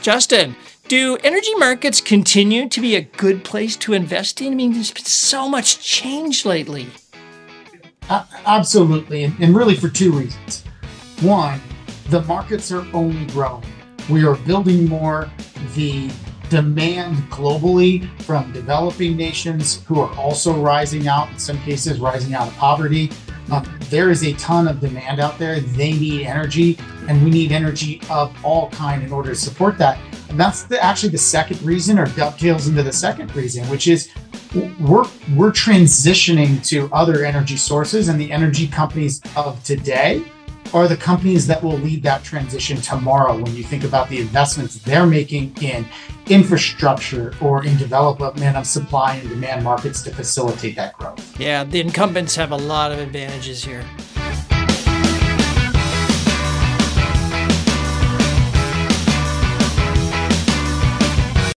Justin, do energy markets continue to be a good place to invest in? I mean, there's been so much change lately. Uh, absolutely, and, and really for two reasons. One, the markets are only growing. We are building more. The demand globally from developing nations who are also rising out, in some cases, rising out of poverty. Um, there is a ton of demand out there. They need energy, and we need energy of all kind in order to support that. And that's the, actually the second reason, or dovetails into the second reason, which is we're we're transitioning to other energy sources, and the energy companies of today are the companies that will lead that transition tomorrow when you think about the investments they're making in infrastructure or in development of supply and demand markets to facilitate that growth. Yeah, the incumbents have a lot of advantages here.